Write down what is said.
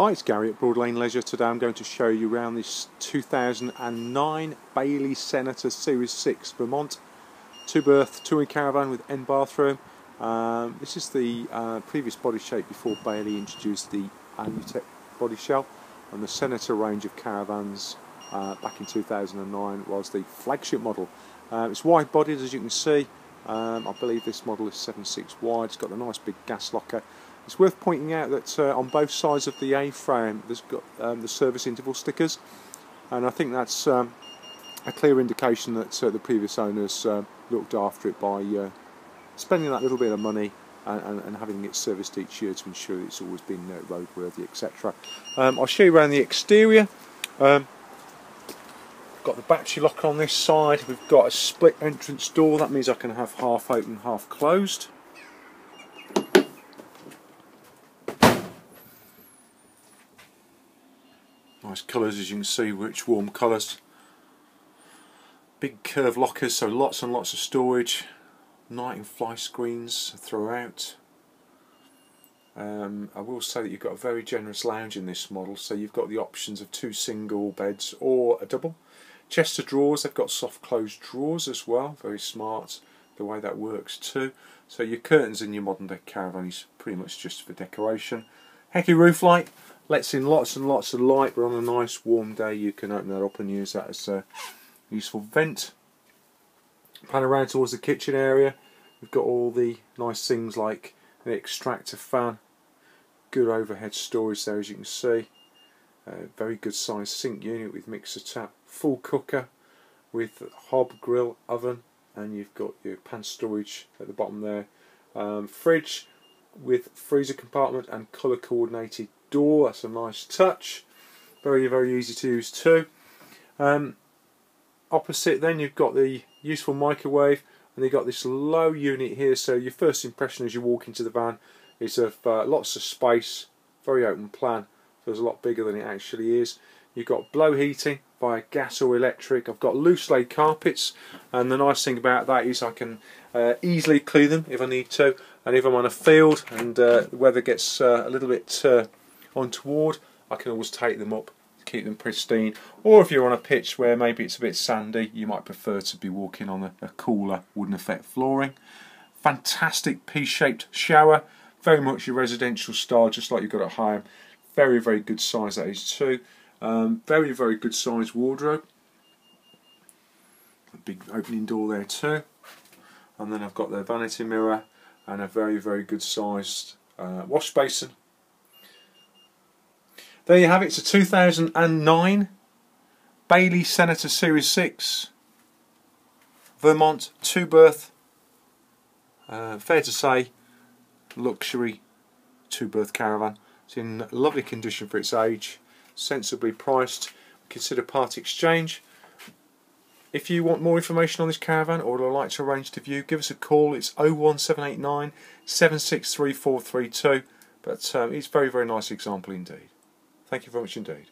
Hi, it's Gary at Broad Lane Leisure. Today I'm going to show you around this 2009 Bailey Senator Series 6 Vermont two berth touring caravan with end bathroom. Um, this is the uh, previous body shape before Bailey introduced the Alu-Tech body shell and the Senator range of caravans uh, back in 2009 was the flagship model. Uh, it's wide bodied as you can see. Um, I believe this model is 7.6 wide. It's got a nice big gas locker it's worth pointing out that uh, on both sides of the A-frame there's got um, the service interval stickers and I think that's um, a clear indication that uh, the previous owners uh, looked after it by uh, spending that little bit of money and, and, and, having it serviced each year to ensure that it's always been uh, roadworthy etc. Um, I'll show you around the exterior. Um, got the battery lock on this side, we've got a split entrance door, that means I can have half open, half closed. Nice colours as you can see, rich warm colours. Big curved lockers, so lots and lots of storage. Night and fly screens throughout. Um, I will say that you've got a very generous lounge in this model, so you've got the options of two single beds or a double. Chest of drawers, they've got soft closed drawers as well, very smart the way that works too. So your curtains in your modern day caravan is pretty much just for decoration. Heki roof light, lets in lots and lots of light but on a nice warm day you can open that up and use that as a useful vent. Pan around towards the kitchen area. We've got all the nice things like an extractor fan. Good overhead storage there as you can see. Very good size sink unit with mixer tap full cooker with hob grill oven and you've got your pan storage at the bottom there. Um, fridge with freezer compartment and colour coordinated door. That's a nice touch. Very, very easy to use too. Um, opposite then you've got the useful microwave and you've got this low unit here so your first impression as you walk into the van is of uh, lots of space, very open plan, feels a lot bigger than it actually is. You've got blow heating via gas or electric. I've got loose laid carpets and the nice thing about that is I can uh, easily clean them if I need to and if I'm on a field and uh, the weather gets uh, a little bit uh, untoward, I can always take them up to keep them pristine. Or if you're on a pitch where maybe it's a bit sandy, you might prefer to be walking on a, a cooler wooden effect flooring. Fantastic P-shaped shower, very much your residential style, just like you've got at home. Very, very good size that is too. Um, very, very good size wardrobe. A big opening door there too. And then I've got the vanity mirror and a very, very good sized uh, wash basin there you have it. It's a 2009 Bailey Senator Series 6 Vermont two berth. Uh, fair to say, luxury two berth caravan. It's in lovely condition for its age, sensibly priced. Consider part exchange. If you want more information on this caravan or would like to arrange to view, give us a call. It's 01789 763432. But um, it's a very, very nice example indeed. Thank you very much indeed.